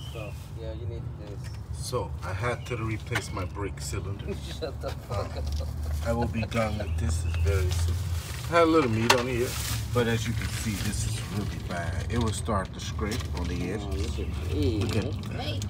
stuff. Yeah, you need this. So I had to replace my brake cylinder. Shut the fuck up. I will be done with this very soon. I had a little meat on here, but as you can see, this is really bad. It will start to scrape on the edge. Oh, look at Look at that.